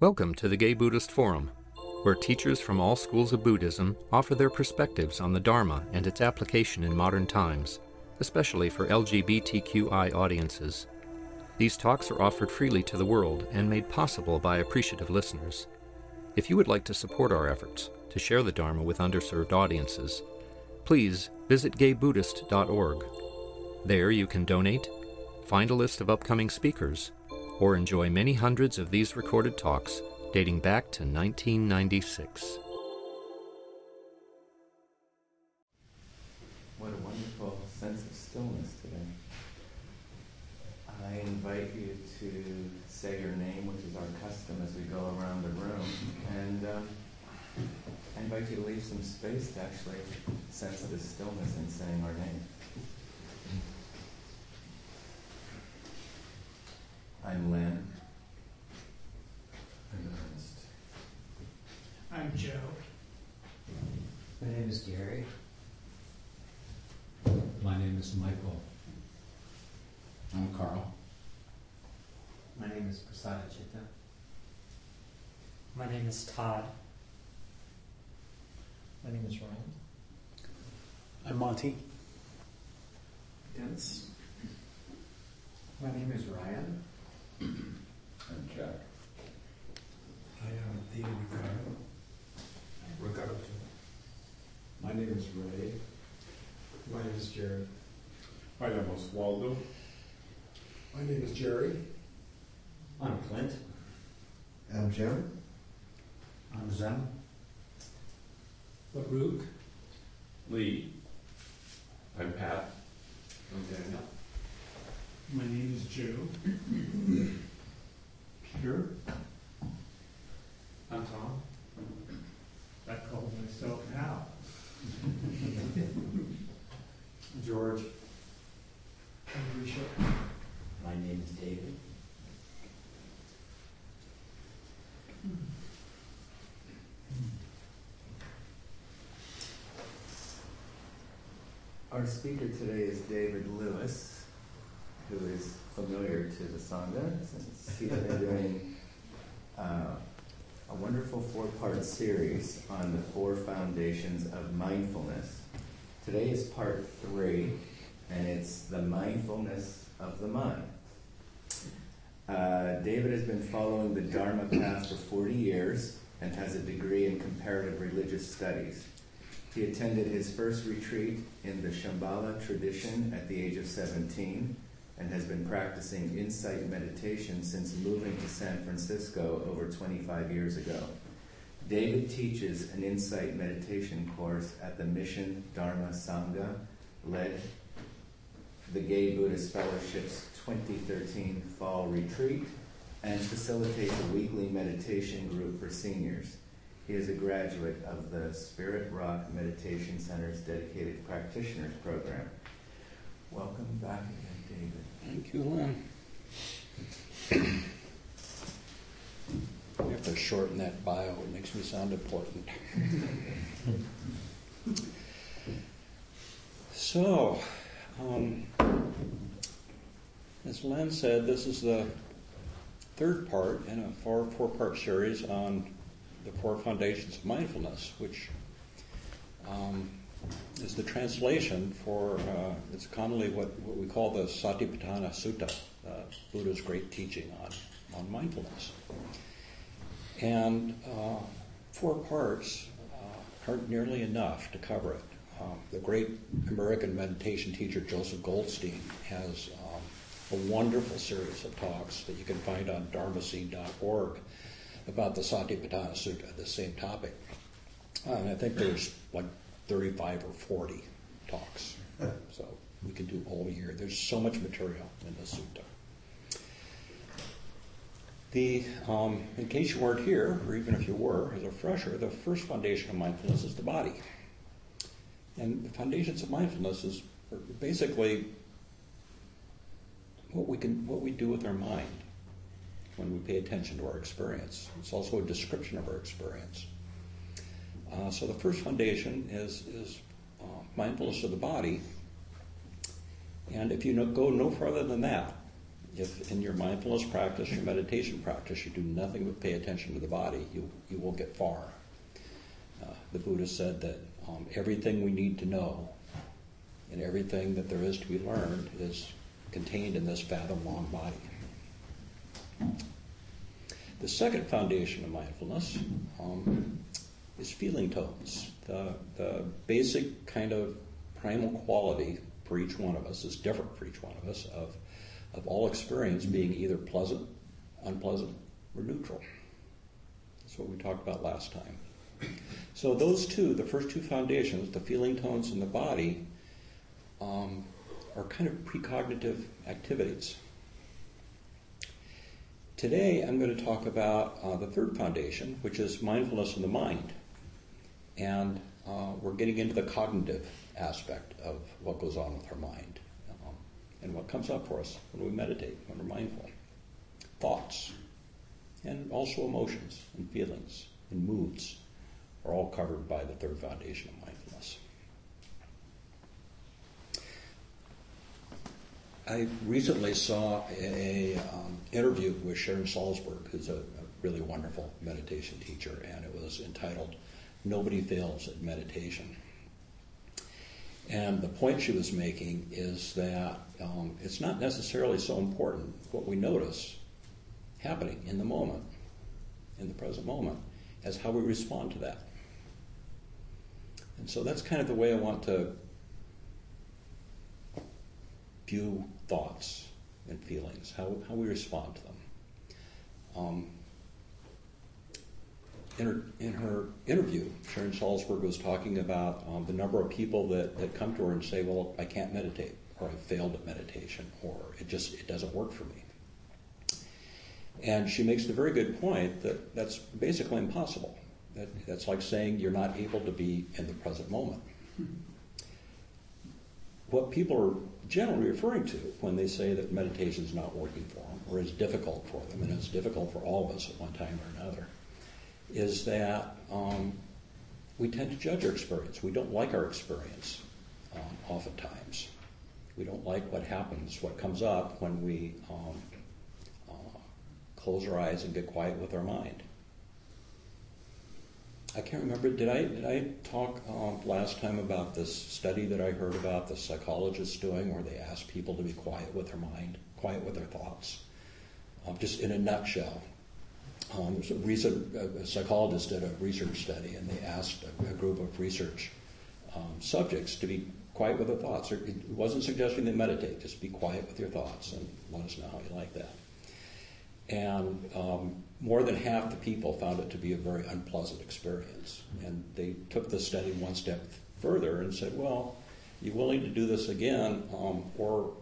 Welcome to the Gay Buddhist Forum, where teachers from all schools of Buddhism offer their perspectives on the Dharma and its application in modern times, especially for LGBTQI audiences. These talks are offered freely to the world and made possible by appreciative listeners. If you would like to support our efforts to share the Dharma with underserved audiences, please visit gaybuddhist.org. There you can donate, find a list of upcoming speakers, or enjoy many hundreds of these recorded talks dating back to 1996. What a wonderful sense of stillness today. I invite you to say your name, which is our custom as we go around the room, and um, I invite you to leave some space to actually sense the stillness in saying our name. I'm Lynn. I'm Ernest. I'm Joe. My name is Gary. My name is Michael. I'm Carl. My name is Prasada Chitta. My name is Todd. My name is Ryan. I'm Monty. Dennis. My name is Ryan. I'm Jack. I am David Ricardo. Ricardo. My name is Ray. My name is Jared. My name is Waldo. My name is Jerry. I'm Clint. I'm Jim. I'm Zen. Baruch. Lee. I'm Pat. I'm Daniel. My name is Joe. Peter. I'm Tom. I call myself now. George. I'm Risha. My name is David. Our speaker today is David Lewis, who is familiar to the Sangha since he's been doing uh, a wonderful four part series on the four foundations of mindfulness. Today is part three, and it's the mindfulness of the mind. Uh, David has been following the Dharma path for 40 years and has a degree in comparative religious studies. He attended his first retreat in the Shambhala tradition at the age of 17 and has been practicing insight meditation since moving to San Francisco over 25 years ago. David teaches an insight meditation course at the Mission Dharma Sangha, led the Gay Buddhist Fellowship's 2013 fall retreat, and facilitates a weekly meditation group for seniors. He is a graduate of the Spirit Rock Meditation Center's dedicated practitioners program. Welcome back again, David. Thank you, Lynn. You have to shorten that bio, it makes me sound important. so, um, as Lynn said, this is the third part in a four, four part series on the four foundations of mindfulness, which um, is the translation for, uh, it's commonly what, what we call the Satipatthana Sutta, uh, Buddha's great teaching on, on mindfulness. And uh, four parts uh, aren't nearly enough to cover it. Um, the great American meditation teacher Joseph Goldstein has um, a wonderful series of talks that you can find on dharmaseed.org about the Satipatthana Sutta, the same topic. And I think there's like 35 or 40 talks. So we can do all year. There's so much material in the sutta. The, um, in case you weren't here, or even if you were, as a fresher, the first foundation of mindfulness is the body. And the foundations of mindfulness is basically what we can, what we do with our mind when we pay attention to our experience. It's also a description of our experience. Uh, so the first foundation is, is uh, mindfulness of the body. And if you no, go no further than that, if in your mindfulness practice, your meditation practice, you do nothing but pay attention to the body, you, you won't get far. Uh, the Buddha said that um, everything we need to know and everything that there is to be learned is contained in this fathom long body. The second foundation of mindfulness um, is feeling tones. The, the basic kind of primal quality for each one of us is different for each one of us of, of all experience being either pleasant, unpleasant, or neutral. That's what we talked about last time. So those two, the first two foundations, the feeling tones and the body, um, are kind of precognitive activities. Today, I'm going to talk about uh, the third foundation, which is mindfulness in the mind. And uh, we're getting into the cognitive aspect of what goes on with our mind um, and what comes up for us when we meditate, when we're mindful. Thoughts, and also emotions and feelings and moods are all covered by the third foundation of mindfulness. I recently saw a, um, interview with Sharon Salzberg, who's a, a really wonderful meditation teacher, and it was entitled "Nobody Fails at Meditation." And the point she was making is that um, it's not necessarily so important what we notice happening in the moment, in the present moment, as how we respond to that. And so that's kind of the way I want to view thoughts and feelings, how, how we respond to them. Um, in her, in her interview, Sharon Salzberg was talking about um, the number of people that, that come to her and say, well, I can't meditate, or I failed at meditation, or it just it doesn't work for me. And she makes the very good point that that's basically impossible. That, that's like saying you're not able to be in the present moment. What people are generally referring to when they say that meditation is not working for them or is difficult for them, and it's difficult for all of us at one time or another, is that um, we tend to judge our experience. We don't like our experience um, oftentimes. We don't like what happens, what comes up when we um, uh, close our eyes and get quiet with our mind. I can't remember. Did I did I talk um, last time about this study that I heard about the psychologists doing, where they asked people to be quiet with their mind, quiet with their thoughts, um, just in a nutshell. A, psychologist did a research study, and they asked a, group of research um, subjects to be quiet with their thoughts. It wasn't suggesting they meditate; just be quiet with your thoughts, and let us know how you like that. And um, more than half the people found it to be a very unpleasant experience. And they took the study one step further and said, well, you willing to do this again, um, or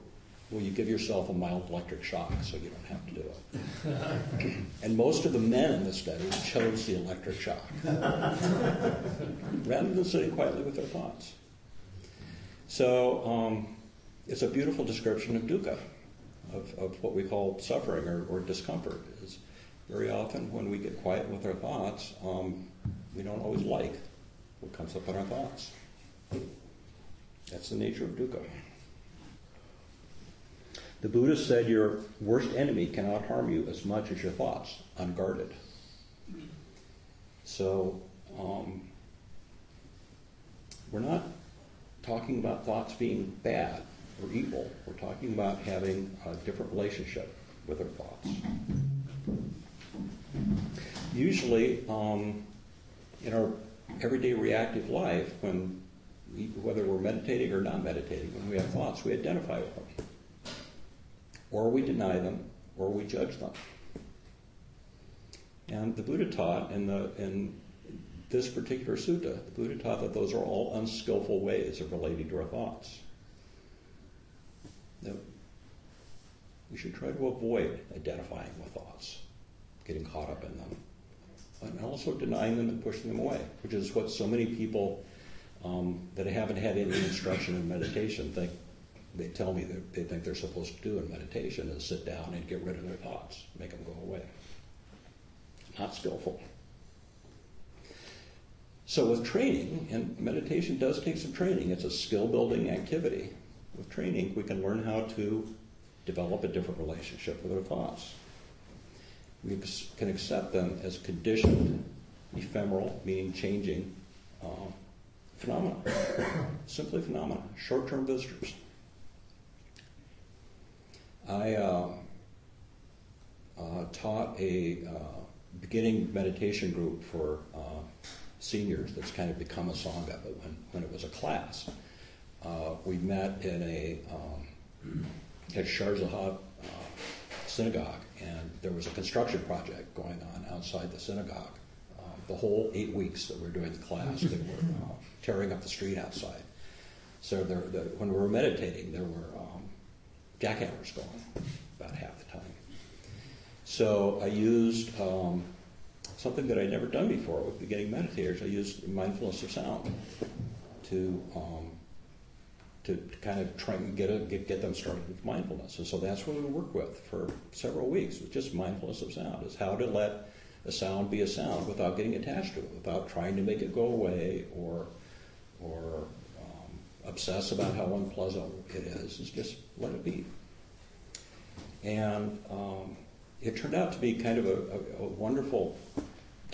will you give yourself a mild electric shock so you don't have to do it? and most of the men in the study chose the electric shock rather than sitting quietly with their thoughts. So um, it's a beautiful description of dukkha of, of what we call suffering or, or, discomfort is very often when we get quiet with our thoughts, um, we don't always like what comes up in our thoughts. That's the nature of dukkha. The Buddha said your worst enemy cannot harm you as much as your thoughts, unguarded. So, um, we're not talking about thoughts being bad or evil. We're talking about having a different relationship with our thoughts. Usually, um, in our everyday reactive life, when we, whether we're meditating or not meditating, when we have thoughts, we identify with them, or we deny them, or we judge them. And the Buddha taught in the in this particular sutta, the Buddha taught that those are all unskillful ways of relating to our thoughts that we should try to avoid identifying with thoughts, getting caught up in them, and also denying them and pushing them away, which is what so many people um, that haven't had any instruction in meditation think. They tell me that they think they're supposed to do in meditation is sit down and get rid of their thoughts, make them go away. Not skillful. So with training, and meditation does take some training, it's a skill building activity with training, we can learn how to develop a different relationship with our thoughts. We can accept them as conditioned, ephemeral, meaning changing, uh, phenomena. Simply phenomena, short term visitors. I uh, uh, taught a uh, beginning meditation group for uh, seniors that's kind of become a sangha, but when, when it was a class. Uh, we met in a um, at Sharjah uh, synagogue, and there was a construction project going on outside the synagogue. Uh, the whole eight weeks that we were doing the class, they were uh, tearing up the street outside. So there, the, when we were meditating, there were um, jackhammers going about half the time. So I used um, something that I'd never done before with beginning meditators. I used mindfulness of sound to um, to, kind of try and get, a, get, get them started with mindfulness. And so that's what we work with for several weeks, with just mindfulness of sound, is how to let a sound be a sound without getting attached to it, without trying to make it go away or, or obsess about how unpleasant it is. Is just let it be. And um, it turned out to be kind of a, a, a wonderful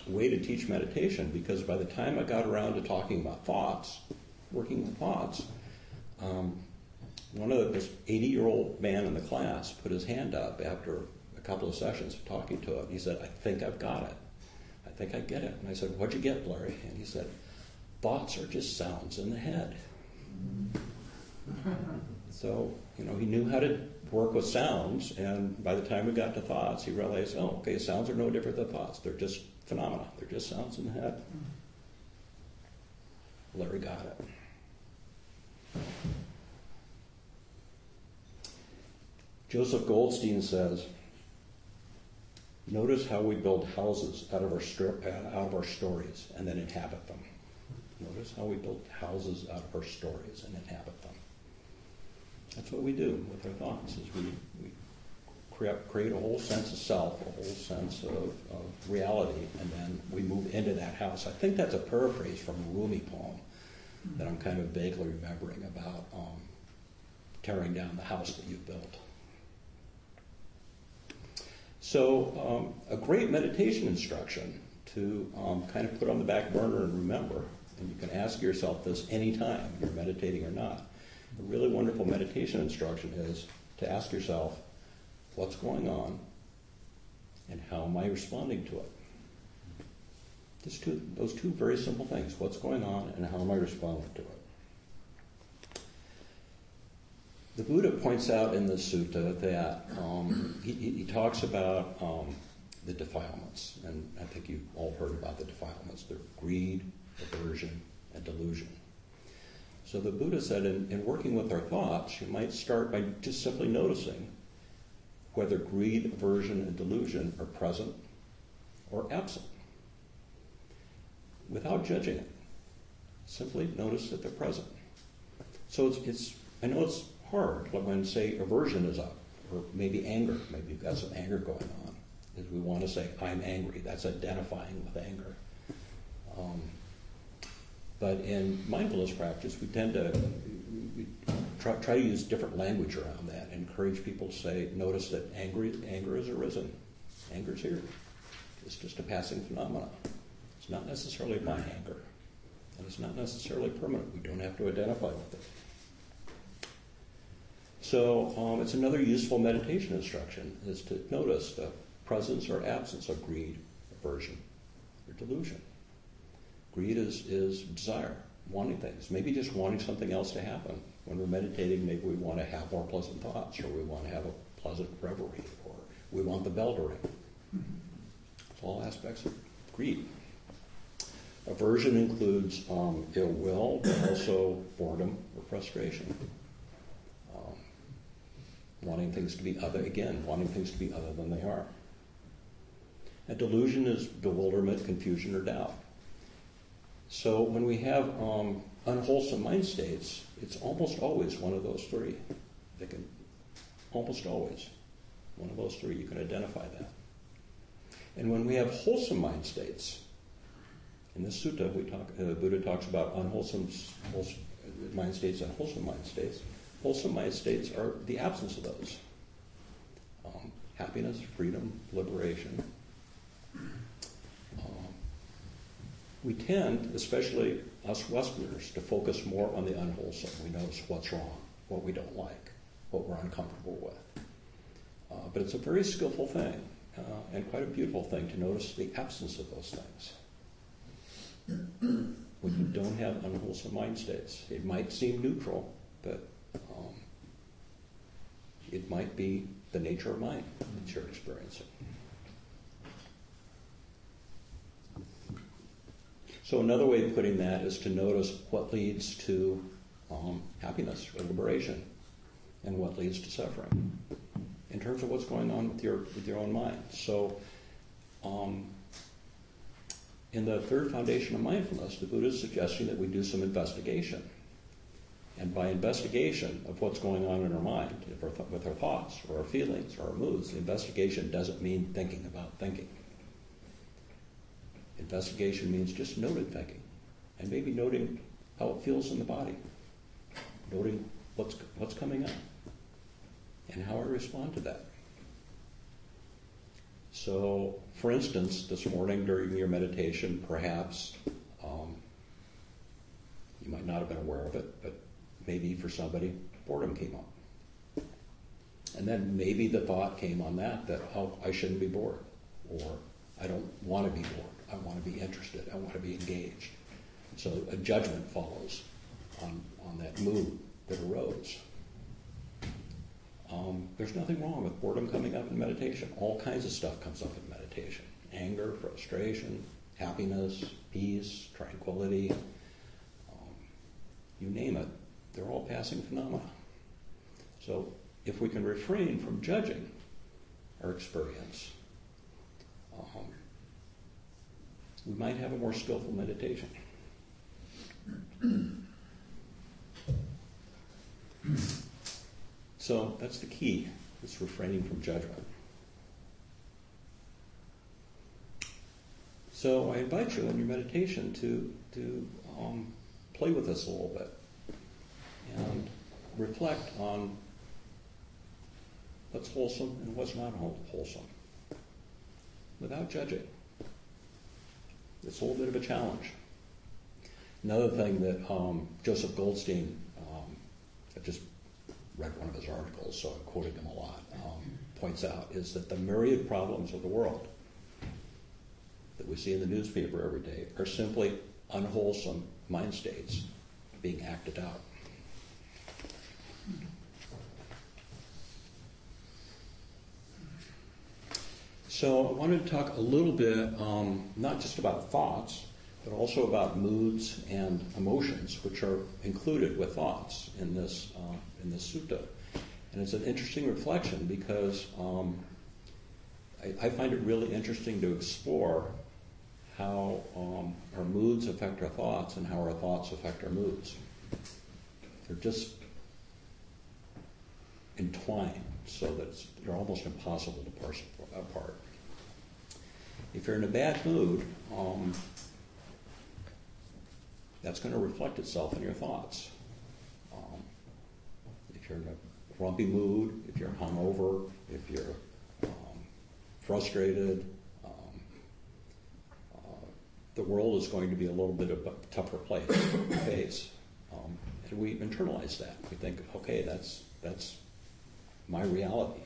way to teach meditation because by the time I got around to talking about thoughts, working with thoughts, um, one of the, this 80 year old man in the class put his hand up after a couple of sessions of talking to him. He said, I think I've got it. I think I get it. And I said, What'd you get, Larry? And he said, Thoughts are just sounds in the head. so, you know, he knew how to work with sounds, and by the time we got to thoughts, he realized, oh, okay, sounds are no different than thoughts. They're just phenomena, they're just sounds in the head. Larry got it. Joseph Goldstein says, Notice how we build houses out of our, sto- uh, out of our stories and then inhabit them. Notice how we build houses out of our stories and inhabit them. That's what we do with our thoughts, is we, we create, a whole sense of self, a whole sense of, of reality, and then we move into that house. I think that's a paraphrase from a Rumi poem that I'm kind of vaguely remembering about um, tearing down the house that you've built. So, um, a great meditation instruction to um, kind of put on the back burner and remember, and you can ask yourself this anytime you're meditating or not. A really wonderful meditation instruction is to ask yourself, what's going on and how am I responding to it? Just two, those two very simple things. What's going on and how am I responding to it? The Buddha points out in the sutta that um, he, he, talks about um, the defilements, and I think you've all heard about the defilements. They're greed, aversion, and delusion. So the Buddha said in, in working with our thoughts, you might start by just simply noticing whether greed, aversion, and delusion are present or absent without judging it. Simply notice that they're present. So it's, it's I know it's hard when, say, aversion is up, or maybe anger. Maybe you've got some anger going on. Is we want to say, I'm angry. That's identifying with anger. Um, but in mindfulness practice, we tend to try, try, to use different language around that. Encourage people to say, notice that angry, anger has arisen. Anger's here. It's just a passing phenomenon. It's not necessarily my anger. And it's not necessarily permanent. We don't have to identify with it. So um, it's another useful meditation instruction is to notice the presence or absence of greed, aversion, or delusion. Greed is, is desire, wanting things, maybe just wanting something else to happen. When we're meditating, maybe we want to have more pleasant thoughts, or we want to have a pleasant reverie, or we want the bell to ring. It's all aspects of greed. Aversion includes um, ill will, but also boredom or frustration. Um, wanting things to be other, again, wanting things to be other than they are. And delusion is bewilderment, confusion, or doubt. So when we have um, unwholesome mind states, it's almost always one of those three. They can almost always one of those three. You can identify that. And when we have wholesome mind states, in the sutta, we talk, uh, Buddha talks about unwholesome mind states and wholesome mind states. Wholesome mind states are the absence of those. um, happiness, freedom, liberation. We tend, especially us Westerners, to focus more on the unwholesome. We notice what's wrong, what we don't like, what we're uncomfortable with. Uh, but it's a very skillful thing uh, and quite a beautiful thing to notice the absence of those things. when you don't have unwholesome mind states, it might seem neutral, but um, it might be the nature of mind that you're experiencing. So another way of putting that is to notice what leads to um, happiness or liberation, and what leads to suffering, in terms of what's going on with your with your own mind. So, um, in the third foundation of mindfulness, the Buddha is suggesting that we do some investigation, and by investigation of what's going on in our mind, with our thoughts or our feelings or our moods, investigation doesn't mean thinking about thinking. Investigation means just noting thinking, and maybe noting how it feels in the body, noting what's, what's coming up, and how I respond to that. So, for instance, this morning during your meditation, perhaps um, you might not have been aware of it, but maybe for somebody, boredom came up. And then maybe the thought came on that, that, oh, I shouldn't be bored, or I don't want to be bored. I want to be interested. I want to be engaged. So a judgment follows on, on that mood that arose. Um, there's nothing wrong with boredom coming up in meditation. All kinds of stuff comes up in meditation anger, frustration, happiness, peace, tranquility. Um, you name it, they're all passing phenomena. So if we can refrain from judging our experience, um, we might have a more skillful meditation. so that's the key, it's refraining from judgment. So I invite you in your meditation to, to um, play with this a little bit and reflect on what's wholesome and what's not wholesome without judging. It's a little bit of a challenge. Another thing that um, Joseph Goldstein, um, I just read one of his articles, so I'm quoting him a lot, um, points out is that the myriad problems of the world that we see in the newspaper every day are simply unwholesome mind states being acted out. So I wanted to talk a little bit, um, not just about thoughts, but also about moods and emotions, which are included with thoughts in this uh, in this sutta. And it's an interesting reflection because um, I, I, find it really interesting to explore how um, our moods affect our thoughts and how our thoughts affect our moods. They're just entwined so that they're almost impossible to parse apart. If you're in a bad mood, um, that's going to reflect itself in your thoughts. Um, if you're in a grumpy mood, if you're hungover, if you're um, frustrated, um, uh, the world is going to be a little bit of a tougher place. Um, and we internalize that. We think, okay, that's that's my reality.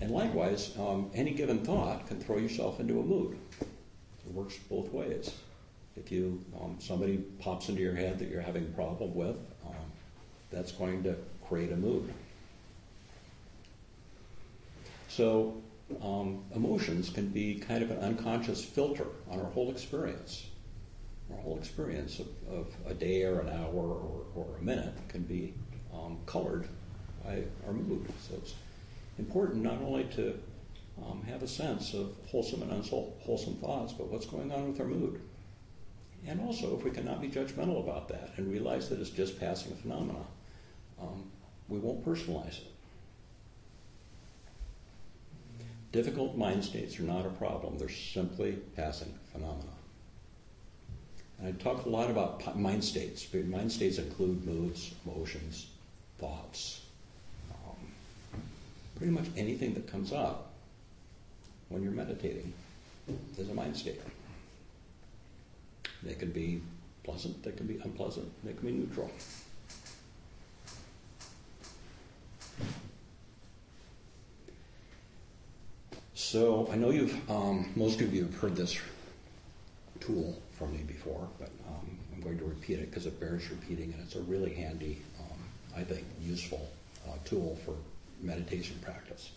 And likewise, um, any given thought can throw yourself into a mood. It works both ways. If you um, somebody pops into your head that you're having a problem with, um, that's going to create a mood. So um, emotions can be kind of an unconscious filter on our whole experience. Our whole experience of, of a day or an hour or, or a minute can be um, colored by our mood. So important not only to um, have a sense of wholesome and unwholesome thoughts, but what's going on with our mood. And also, if we cannot be judgmental about that and realize that it's just passing phenomena, um, we won't personalize it. Difficult mind states are not a problem, they're simply passing phenomena. And I talk a lot about mind states. Mind states include moods, emotions, thoughts, pretty much anything that comes up when you're meditating is a mind state. They can be pleasant, they can be unpleasant, they can be neutral. So I know you've, um, most of you have heard this tool from me before, but um, I'm going to repeat it because it bears repeating, and it's a really handy, um, I think, useful uh, tool for meditation practice.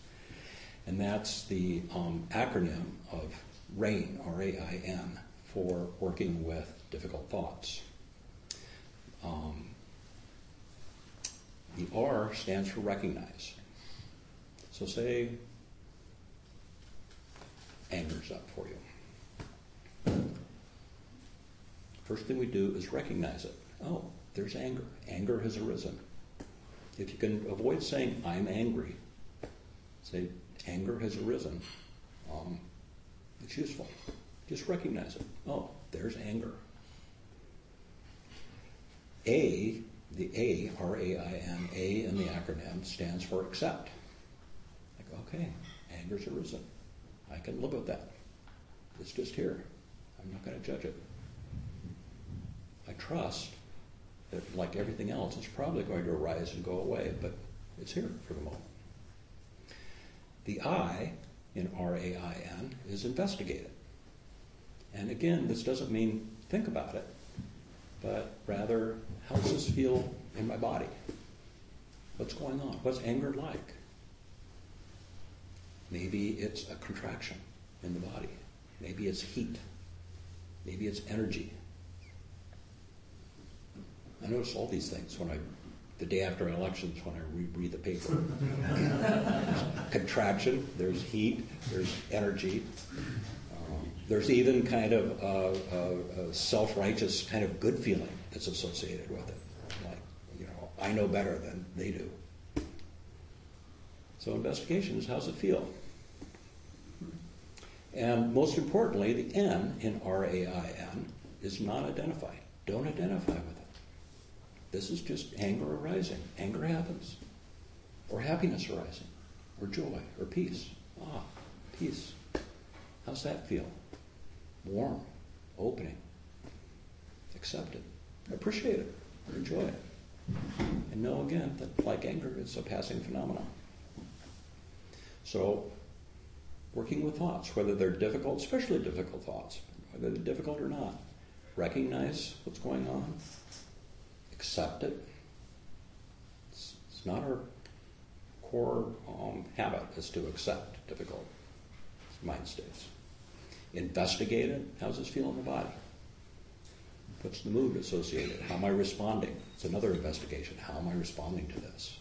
And that's the um, acronym of RAIN, R-A-I-N, for working with difficult thoughts. Um, the R stands for recognize. So say anger's up for you. First thing we do is recognize it. Oh, there's anger. Anger has arisen. If you can avoid saying, I'm angry, say, anger has arisen, um, it's useful. Just recognize it. Oh, there's anger. A, the A, R A I N, A in the acronym stands for accept. Like, okay, anger's arisen. I can live with that. It's just here. I'm not going to judge it. I trust like everything else, it's probably going to arise and go away, but it's here for the moment. The I in R A I N is investigate it. And again, this doesn't mean think about it, but rather, how does this feel in my body? What's going on? What's anger like? Maybe it's a contraction in the body. Maybe it's heat. Maybe it's energy. I notice all these things when I, the day after elections, when I reread the paper. Contraction, there's heat, there's energy. Um, there's even kind of a, a, a self-righteous kind of good feeling that's associated with it. Like, you know, I know better than they do. So investigation is how's it feel? And most importantly, the N in R-A-I-N is not identify. Don't identify with it. This is just anger arising. Anger happens. Or happiness arising. Or joy. Or peace. Ah, peace. How's that feel? Warm. Opening. Accept it. Appreciate it. Enjoy it. And know again that like anger, it's a passing phenomenon. So working with thoughts, whether they're difficult, especially difficult thoughts, whether they're difficult or not. Recognize what's going on, accept it. It's, it's not our core um, habit is to accept difficult mind states. Investigate it. How's this feel in the body? What's the mood associated? How am I responding? It's another investigation. How am I responding to this?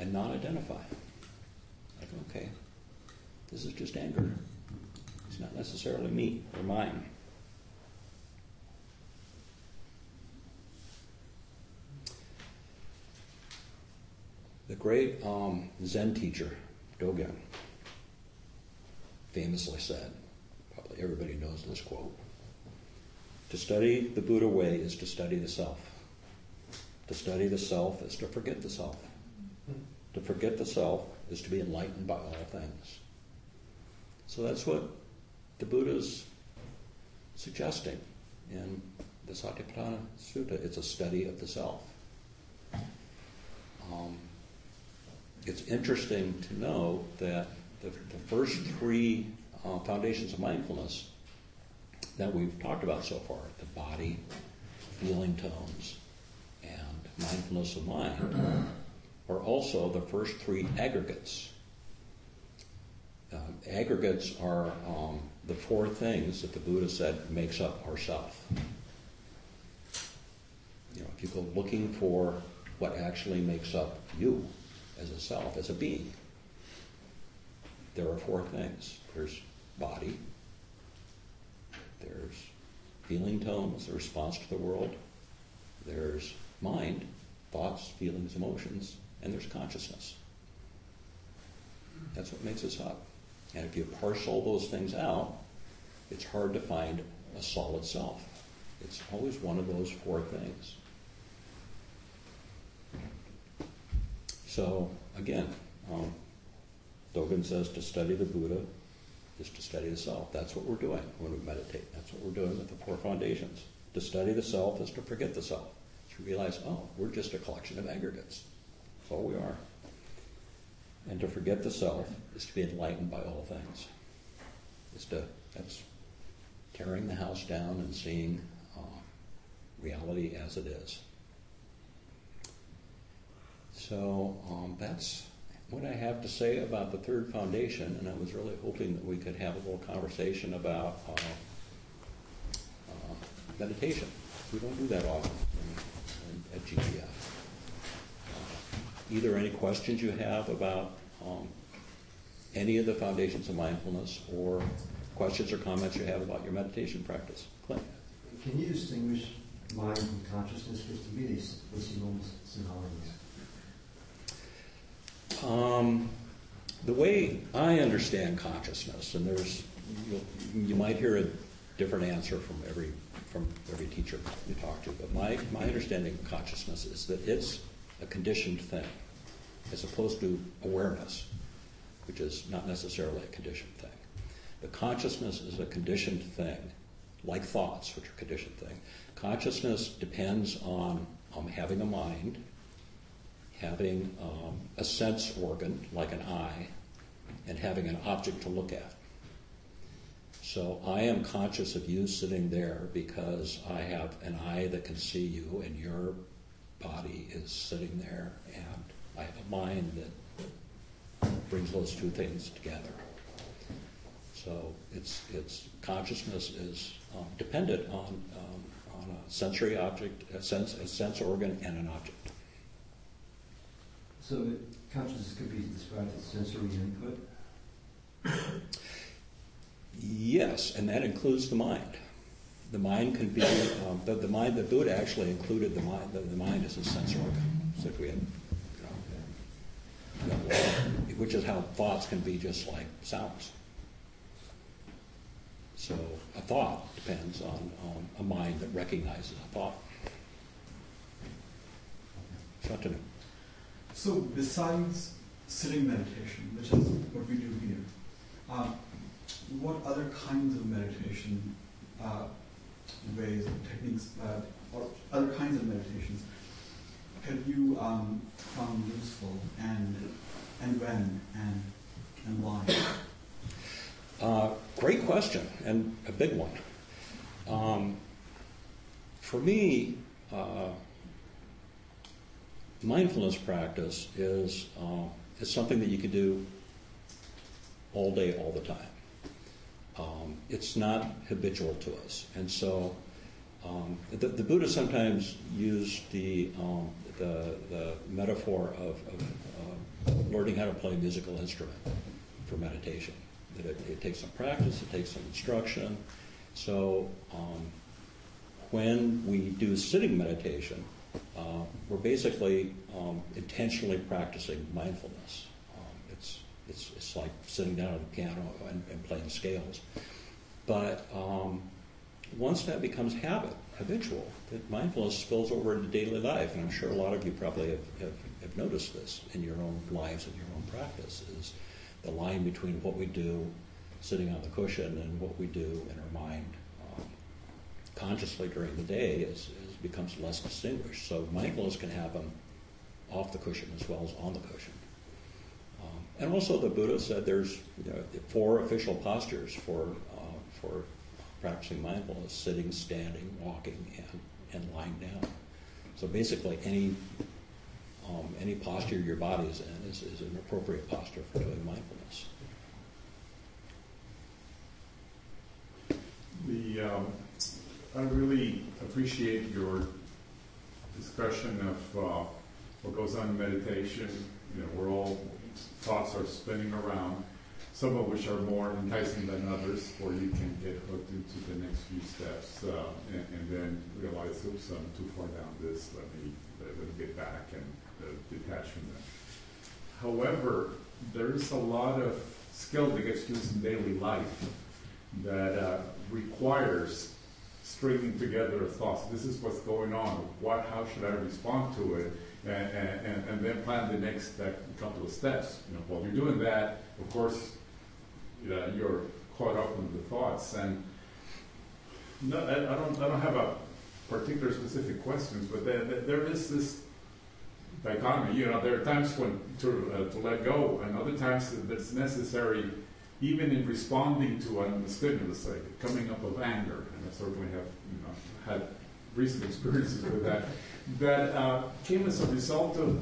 And not identify. Like, okay, this is just anger. It's not necessarily me or mine. The great um, Zen teacher, Dogen, famously said, probably everybody knows this quote To study the Buddha way is to study the self. To study the self is to forget the self. To forget the self is to be enlightened by all things. So that's what the Buddha's suggesting in the Satipatthana Sutta. It's a study of the self. Um, it's interesting to know that the, the first three uh, foundations of mindfulness that we've talked about so far the body, feeling tones, and mindfulness of mind are also the first three aggregates. Um, aggregates are um, the four things that the Buddha said makes up our self. You know, if you go looking for what actually makes up you as a self, as a being, there are four things. There's body, there's feeling tones, the response to the world, there's mind, thoughts, feelings, emotions, and there's consciousness. That's what makes us up. And if you parse all those things out, it's hard to find a solid self. It's always one of those four things. So, again, um, Dogen says to study the Buddha is to study the self. That's what we're doing when we meditate. That's what we're doing with the four foundations. To study the self is to forget the self. To realize, oh, we're just a collection of aggregates. That's all we are. And to forget the self is to be enlightened by all things. Is to that's tearing the house down and seeing uh, reality as it is. So um, that's what I have to say about the third foundation, and I was really hoping that we could have a little conversation about uh, uh, meditation. We don't do that often in, in, at GBF. Uh, either any questions you have about um, any of the foundations of mindfulness, or questions or comments you have about your meditation practice. Clint. Can you distinguish mind and consciousness? Because to me, they seem almost synonymous. Um, the way I understand consciousness, and there's you might hear a different answer from every from every teacher you talk to, but my, my understanding of consciousness is that it's a conditioned thing, as opposed to awareness, which is not necessarily a conditioned thing. The consciousness is a conditioned thing, like thoughts, which are conditioned thing. Consciousness depends on um, having a mind having um, a sense organ, like an eye, and having an object to look at. So I am conscious of you sitting there because I have an eye that can see you, and your body is sitting there, and I have a mind that brings those two things together. So it's it's consciousness is um, dependent on um, on a sensory object, a sense a sense organ, and an object. So consciousness could be described as sensory input? Yes, and that includes the mind. The mind can be, um, the, the, mind, the Buddha actually included the mind, the, the mind as a sense organ. So if we had, you know, which is how thoughts can be just like sounds. So a thought depends on um, a mind that recognizes a thought. Shantanu. So besides sitting meditation, which is what we do here, uh, what other kinds of meditation uh, ways, techniques, uh, or other kinds of meditations have you um, found useful, and and when, and and why? Uh, great question, and a big one. Um, for me, uh, mindfulness practice is, uh, is something that you can do all day, all the time. Um, it's not habitual to us. And so um, the, the, Buddha sometimes used the, um, the, the, metaphor of, of uh, learning how to play a musical instrument for meditation. That it, it, takes some practice, it takes some instruction. So um, when we do sitting meditation, we're basically um, intentionally practicing mindfulness. Um, it's, like sitting down at a piano and, and playing scales. But um, once that becomes habit, habitual, that mindfulness spills over into daily life, and I'm sure a lot of you probably have, have, have noticed this in your own lives and your own practice, is the line between what we do sitting on the cushion and what we do in our mind um, consciously during the day is, becomes less distinguished. So mindfulness can happen off the cushion as well as on the cushion. Um, and also, the Buddha said there's you know, four official postures for uh, for practicing mindfulness: sitting, standing, walking, and and lying down. So basically, any um, any posture your body is in is, is an appropriate posture for doing mindfulness. The um, I really appreciate your discussion of uh, what goes on in meditation. You know, we're all thoughts are spinning around, some of which are more enticing than others, or you can get hooked into the next few steps uh, and, and, then realize, oops, I'm too far down this. Let me let me get back and uh, detach from that. However, there is a lot of skill that gets used in daily life that uh, requires stringing together thoughts. This is what's going on. What, how should I respond to it? And, and, and then plan the next couple of steps. You know, while you're doing that, of course, you know, you're caught up in the thoughts. And no, I, I don't, I don't have a particular specific questions, but there, there is this dichotomy. You know, there are times when to, uh, to let go, and other times that it's necessary, even in responding to a stimulus, like coming up of anger. Certainly have, you know, had recent experiences with that. That uh, came as a result of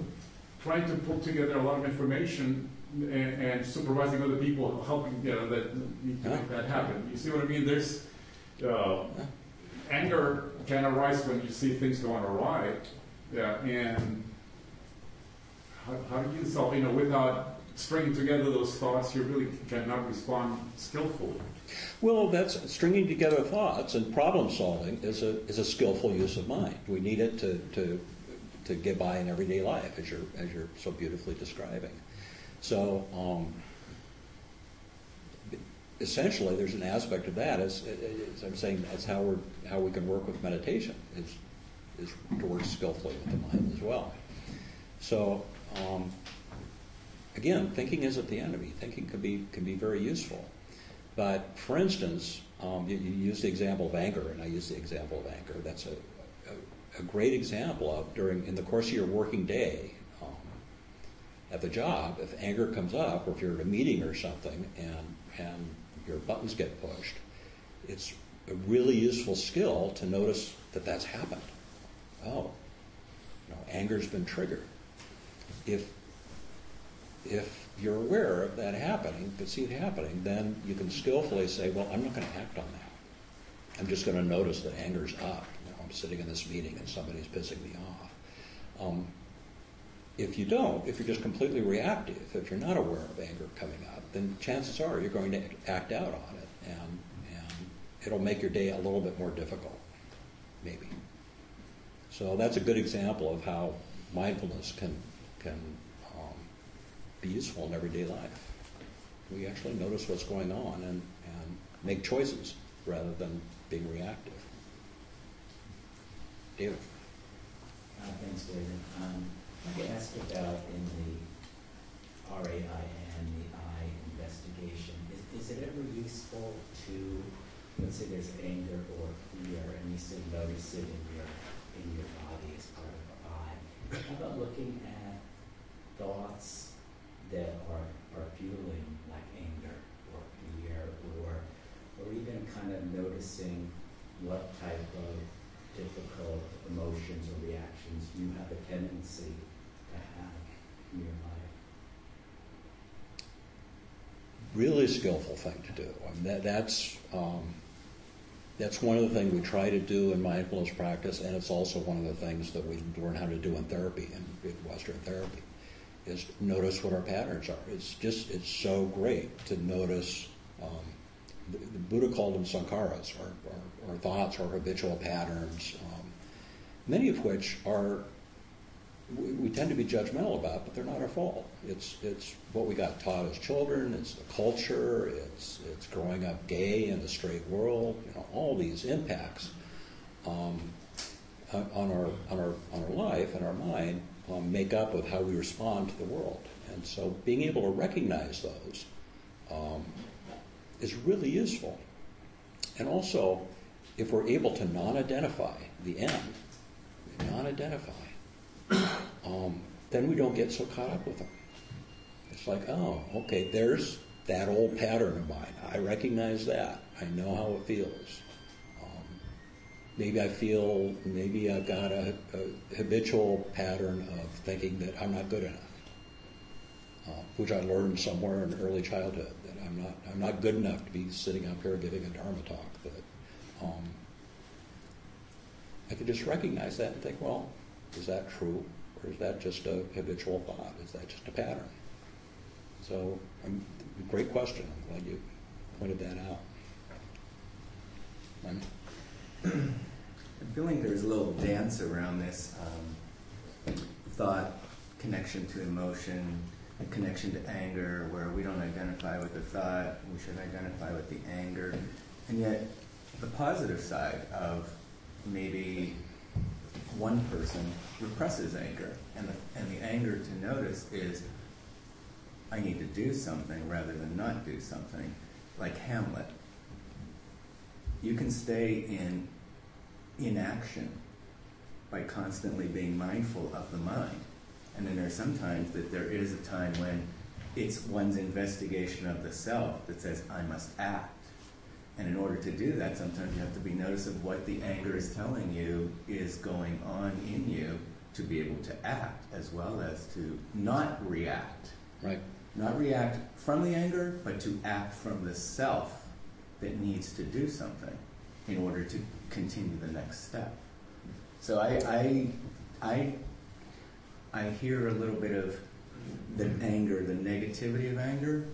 trying to put together a lot of information and, and supervising other people, helping, you know, that make that happen. You see what I mean? There's uh, anger can arise when you see things going awry, yeah, and how, how do you solve, you know, without stringing together those thoughts, you really cannot respond skillfully. Well, that's stringing together thoughts and problem solving is a is a skillful use of mind. We need it to to to get by in everyday life, as you're as you're so beautifully describing. So. Um, essentially, there's an aspect of that, as, as I'm saying, that's how we're how we can work with meditation is is to work skillfully with the mind as well. So um, again, thinking isn't the enemy. Thinking can be can be very useful. But for instance, um, you, you use the example of anger, and I use the example of anger. That's a, a, a great example of during in the course of your working day um, at the job. If anger comes up, or if you're at a meeting or something, and and your buttons get pushed, it's a really useful skill to notice that that's happened. Oh, you know, anger's been triggered. If if you're aware of that happening, can see it happening, then you can skillfully say, well, I'm not going to act on that. I'm just going to notice that anger's up. You know, I'm sitting in this meeting and somebody's pissing me off. Um, if you don't, if you're just completely reactive, if you're not aware of anger coming up, then chances are you're going to act out on it, and, and it'll make your day a little bit more difficult, maybe. So that's a good example of how mindfulness can can be useful in everyday life. We actually notice what's going on and, and make choices rather than being reactive. David. Uh, thanks, David. Um, like to ask about in the RAIN, the I investigation, is, is it ever useful to, let's say there's anger or fear, and you still notice it in your, in your body as part of I. How about looking at thoughts that are, are fueling like anger or fear or, or even kind of noticing what type of difficult emotions or reactions you have a tendency to have in your life? Really skillful thing to do. I mean, that, that's um, that's one of the things we try to do in mindfulness practice, and it's also one of the things that we learn how to do in therapy in, Western therapy is notice what our patterns are. It's just it's so great to notice. Um, the, the, Buddha called them sankharas, or thoughts, or habitual patterns, um, many of which are we, we, tend to be judgmental about, but they're not our fault. It's it's what we got taught as children. It's the culture. It's it's growing up gay in a straight world. You know, all these impacts um, on our on our on our life and our mind um, make up of how we respond to the world. And so, being able to recognize those um, is really useful. And also, if we're able to non-identify the end, non-identify um, then we don't get so caught up with them. It's like, oh, okay, there's that old pattern of mine. I recognize that. I know how it feels. Maybe I feel, maybe I've got a, a, habitual pattern of thinking that I'm not good enough, uh, which I learned somewhere in early childhood that I'm not, I'm not good enough to be sitting up here giving a Dharma talk. That um, I could just recognize that and think, well, is that true? Or is that just a habitual thought? Is that just a pattern? So, um, great question. I'm glad you pointed that out. I'm feeling there's a little dance around this um, thought connection to emotion, a connection to anger, where we don't identify with the thought, we should identify with the anger. And yet, the positive side of maybe one person represses anger, and the, and the anger to notice is I need to do something rather than not do something, like Hamlet. You can stay in inaction by constantly being mindful of the mind. And then there are some times that there is a time when it's one's investigation of the self that says, I must act. And in order to do that, sometimes you have to be notice of what the anger is telling you is going on in you to be able to act as well as to not react. Right. Not react from the anger, but to act from the self that needs to do something in order to continue the next step. So I, I, I, I hear a little bit of the anger, the negativity of anger,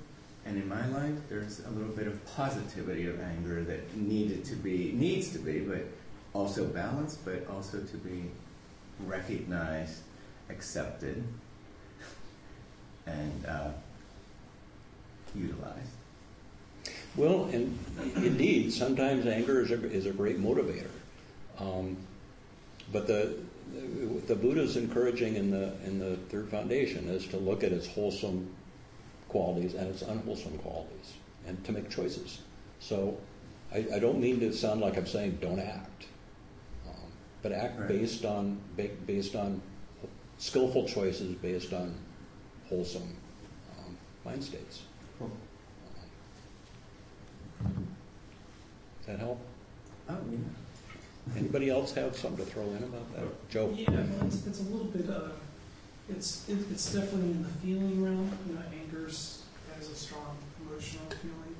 and in my life, there's a little bit of positivity of anger that needed to be, needs to be, but also balanced, but also to be recognized, accepted, and uh, utilized. Well, and indeed, sometimes anger is a, is a great motivator. Um, but the, the Buddha's encouraging in the in the third foundation is to look at its wholesome qualities and its unwholesome qualities, and to make choices. So, I, I don't mean to sound like I'm saying don't act, um, but act Right. based on based on skillful choices, based on wholesome um, mind states. Cool. Does that help? Oh, yeah. Anybody else have something to throw in about that? Joe? Yeah, well, it's, it's a little bit, uh, it's, it, it's definitely in the feeling realm, you know, anger's has a strong emotional feeling.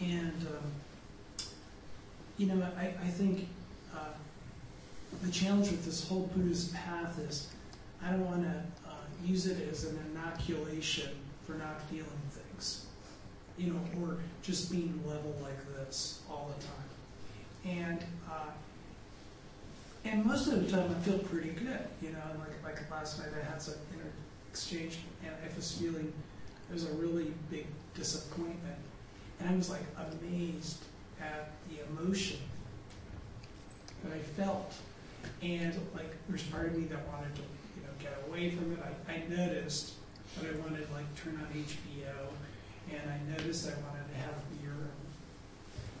And, um, you know, I, I think, uh, the challenge with this whole Buddhist path is, I don't wanna, uh, use it as an inoculation for not feeling things. You know, or just being level like this all the time. And, uh, and most of the time, I feel pretty good. You know, like like last night, I had some inner exchange, and I was feeling there was a really big disappointment, and I was like amazed at the emotion that I felt, and like there's part of me that wanted to you know get away from it. I, I noticed that I wanted to like turn on HBO, and I noticed I wanted to have beer.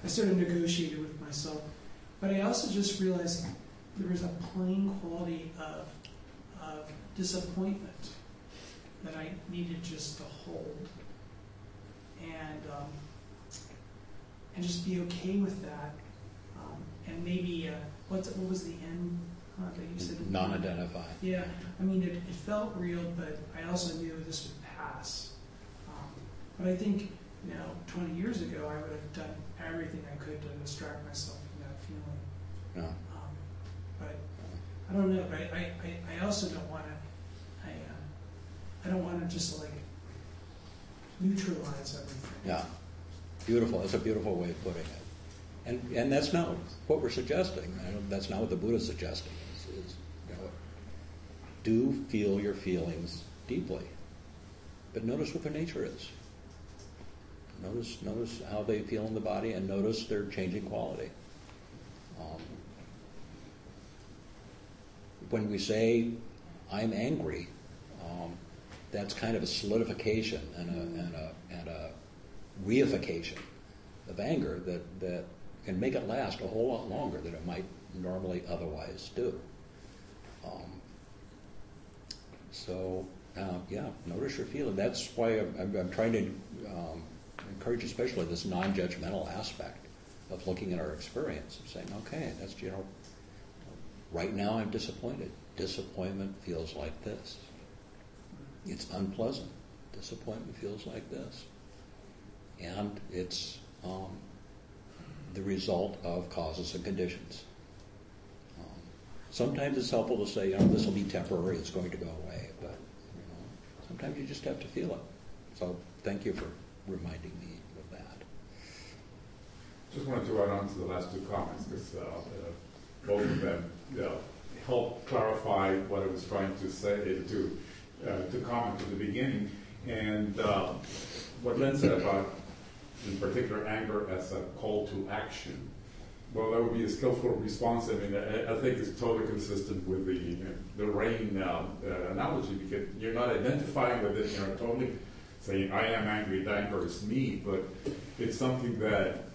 I sort of negotiated with myself, but I also just realized there was a plain quality of, of disappointment that I needed just to hold and um, and just be okay with that. Um, and maybe uh, what's what was the end uh, that you said? Non-identified. Yeah, I mean it, it felt real, but I also knew this would pass. But I think you know, 20 years ago, I would have done everything I could to distract myself from that feeling. Yeah. Um, but I don't know. But I, I, I also don't want to. I uh, I don't want to just like neutralize everything. Yeah, beautiful. That's a beautiful way of putting it. And and that's not what we're suggesting. That's not what the Buddha's suggesting. Is, is you know, do feel your feelings deeply, but notice what their nature is. Notice notice how they feel in the body, and notice their changing quality. Um, when we say I'm angry, um, that's kind of a solidification and a, and a, and a reification of anger that, that can make it last a whole lot longer than it might normally otherwise do. Um, so, uh, yeah, notice your feeling. That's why I'm, I'm, trying to um, encourage, especially this non-judgmental aspect of looking at our experience and saying, okay, that's you know, right now I'm disappointed. Disappointment feels like this. It's unpleasant. Disappointment feels like this, and it's um, the result of causes and conditions. Um, sometimes it's helpful to say, you know, this will be temporary. It's going to go away, but you know, sometimes you just have to feel it. So, thank you for reminding me. Just wanted to add on to the last two comments because uh, uh, both of them help clarify what I was trying to say uh, to uh, to comment at the beginning, and uh, what Len said about, in particular, anger as a call to action. Well, that would be a skillful response. I mean, I, I think it's totally consistent with the the rain uh, uh, analogy because you're not identifying with it. You're totally saying, "I am angry. That anger is me," but it's something that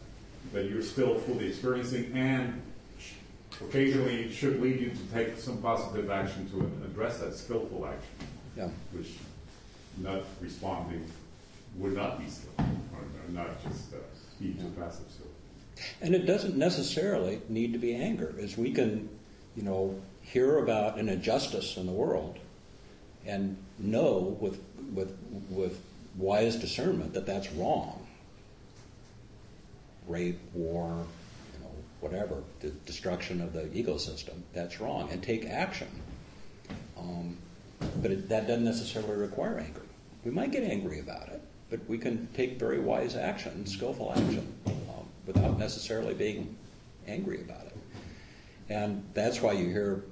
that you're still fully experiencing and occasionally should lead you to take some positive action to address that skillful action. Yeah. Which not responding would not be skillful, or not just uh, be too passive. So. And it doesn't necessarily need to be anger, as we can, you know, hear about an injustice in the world and know with with with wise discernment that that's wrong. Rape, war, you know, whatever, the destruction of the ecosystem, that's wrong, and take action. Um, but it, that doesn't necessarily require anger. We might get angry about it, but we can take very wise action, skillful action without necessarily being angry about it. And that's why you hear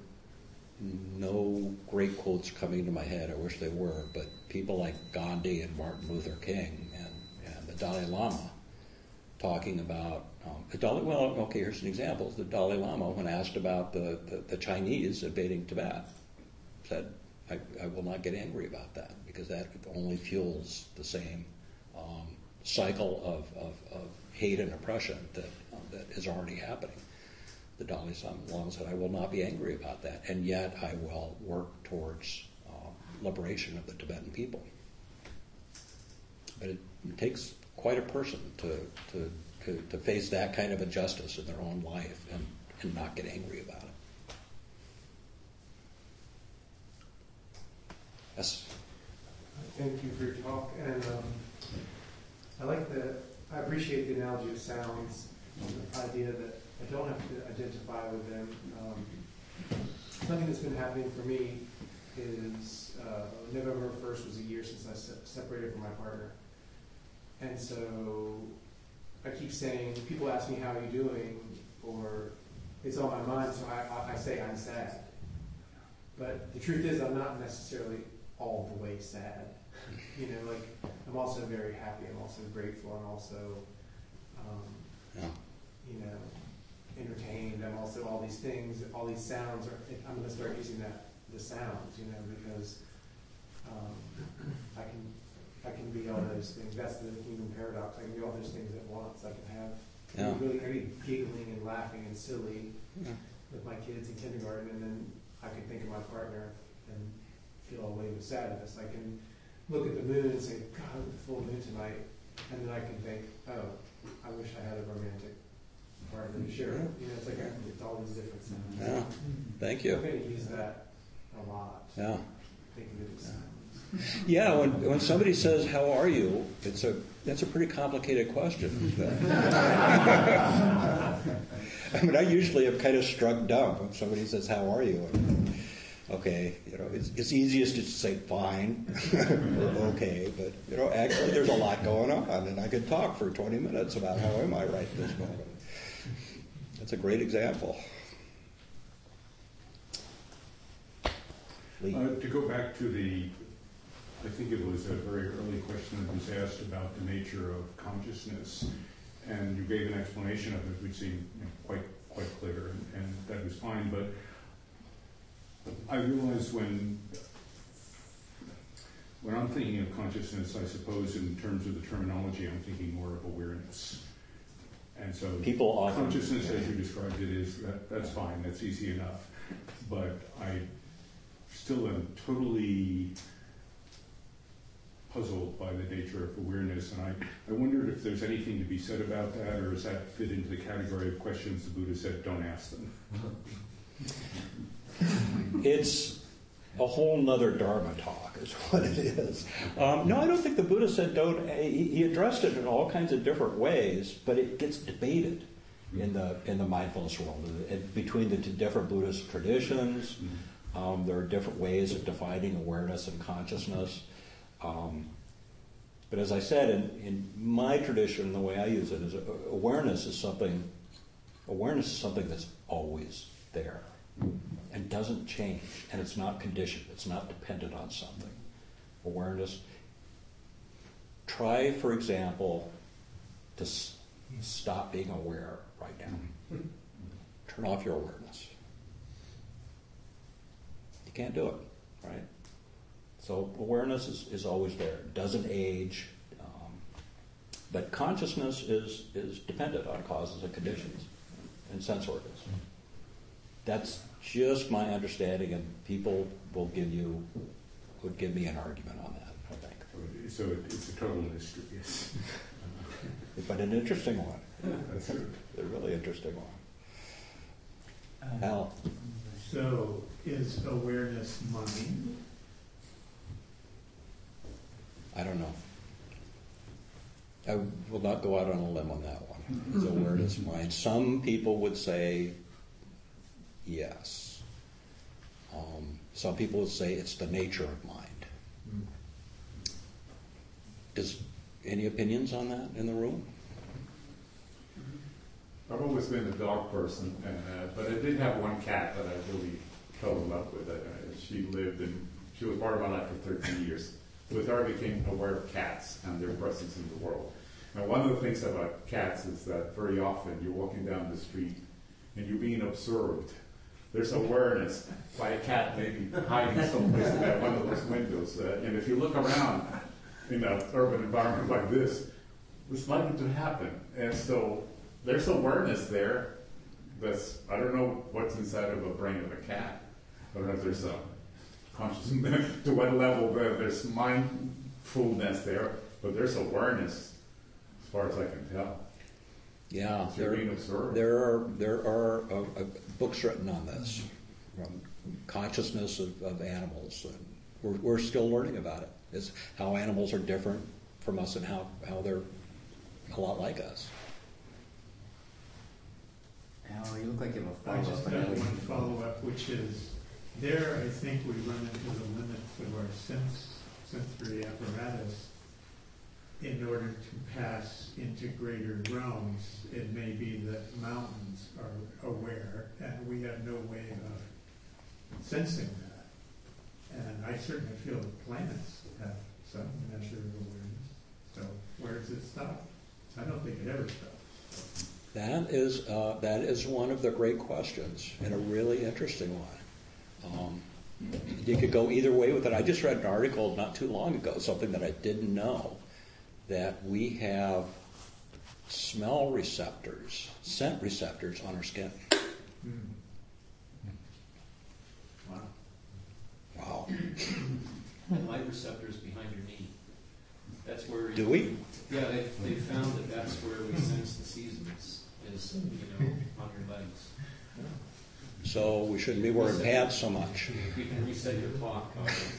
no great quotes coming to my head. I wish they were, but people like Gandhi and Martin Luther King and, and the Dalai Lama talking about um, the Dalai. Well, okay, here's an example. The Dalai Lama, when asked about the, the, the Chinese invading Tibet, said, I, I, will not get angry about that because that only fuels the same um, cycle of, of, of hate and oppression that, um, that is already happening. The Dalai Lama said, I will not be angry about that, and yet I will work towards uh, liberation of the Tibetan people. But it, it takes quite a person to, to, to, to, face that kind of injustice in their own life and, and not get angry about it. Yes? Thank you for your talk. And um, I like the I appreciate the analogy of sounds, the idea that I don't have to identify with them. Um, something that's been happening for me is uh, November 1st was a year since I se- separated from my partner. And so I keep saying, people ask me, how are you doing? Or it's on my mind, so I, I, say I'm sad. But the truth is, I'm not necessarily all the way sad you know, like I'm also very happy. I'm also grateful. I'm also, um, yeah. you know, entertained. I'm also all these things, all these sounds. Are, I'm going to start using that the sounds, you know, because um, I can I can be all those things. That's the human paradox. I can be all those things at once. I can have yeah. really, really giggling and laughing and silly yeah. with my kids in kindergarten, and then I can think of my partner and feel a wave of sadness. I can look at the moon and say, God, the full moon tonight, and then I can think, oh, I wish I had a romantic partner to share. You know, it's like it's all these different sounds. Yeah. Thank you. I'm going to use that a lot. Yeah. Of it yeah, when, when somebody says, How are you? It's a that's a pretty complicated question. I mean, I usually am kind of struck dumb when somebody says, How are you? okay, you know, it's, it's easiest to say fine okay, but you know, actually there's a lot going on, and I could talk for 20 minutes about how am I right this moment. That's a great example. Uh, to go back to the, I think it was a very early question that was asked about the nature of consciousness, and you gave an explanation of it, which seemed you know, quite quite clear, and, and that was fine. But I realize when when I'm thinking of consciousness, I suppose in terms of the terminology, I'm thinking more of awareness. And so people often, consciousness, as you described it, is that, that's fine, that's easy enough. But I still am totally puzzled by the nature of awareness, and I, I wondered if there's anything to be said about that, or does that fit into the category of questions the Buddha said, don't ask them? it's a whole nother Dharma talk, is what it is. Um, no, I don't think the Buddha said don't. He addressed it in all kinds of different ways, but it gets debated in the in the mindfulness world it, between the two different Buddhist traditions. Um, there are different ways of defining awareness and consciousness. Um, but as I said, in, in my tradition, the way I use it is awareness is something. Awareness is something that's always there and doesn't change, and it's not conditioned, it's not dependent on something. Awareness. Try, for example, to s- stop being aware right now. turn off your awareness. You can't do it, right? So awareness is, is always there. It doesn't age. Um, but consciousness is, is dependent on causes and conditions and sense organs. That's just my understanding, and people will give you, would give me an argument on that, I think. So it- it's a total mystery, yes. But an interesting one. Yeah, That's true. A really interesting one. Al, So, is awareness mind? I don't know. I will not go out on a limb on that one. The word Is mind? Some people would say yes. Um, some people would say it's the nature of mind. Is any opinions on that in the room? I've always been a dog person, and, uh, but I did have one cat that I really fell in love with. Uh, she lived and she was part of my life for 13 years. With her, I became aware of cats and their presence in the world. And one of the things about cats is that very often you're walking down the street and you're being observed. There's awareness by a cat maybe hiding someplace at one of those windows. Uh, and if you look around in an urban environment like this, it's likely to happen. And so there's awareness there. That's I don't know what's inside of a brain of a cat. I don't know if there's a consciousness to what level there, there's mindfulness there, but there's awareness as far as I can tell. Yeah, So you're being observed. there are there are uh, uh, books written on this, from consciousness of, of animals, and we're, we're still learning about it. Is how animals are different from us and how, how they're a lot like us. Al, you look like you have a just follow-up. have one follow-up, which is, there, I think we run into the limits of our sense, sensory apparatus. In order to pass into greater realms, it may be that mountains are aware, and we have no way of sensing that. And I certainly feel that planets have some measure of awareness. So where does it stop? I don't think it ever stops. That is uh, that is one of the great questions and a really interesting one. Um, you could go either way with it. I just read an article not too long ago, something that I didn't know, that we have smell receptors, scent receptors on our skin. Wow. Wow. and light receptors behind your knee. That's where. Do we? Yeah, they, they found that that's where we sense the seasons, is, you know, on your legs. So we shouldn't be wearing pants so much. You can reset your clock.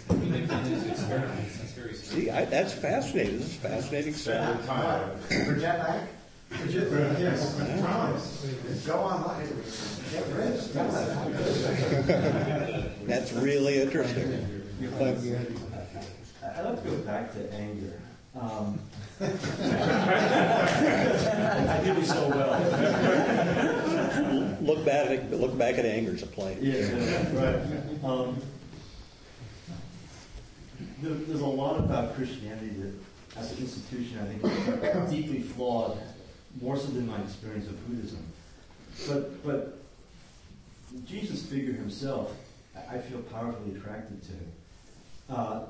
I mean, they've done these experiments, that's very strange. See, I, that's fascinating. This is fascinating stuff. For jet lag? For jet lag, yes. Promise. Go online. Get rich. That's really interesting. I'd like to go back to anger. Um, I do so well. Look back at look back at anger as a plane. Yeah, right. Um, there, there's a lot about Christianity that, as an institution, I think is deeply flawed, more so than my experience of Buddhism. But, but Jesus' figure himself, I I feel powerfully attracted to. Uh,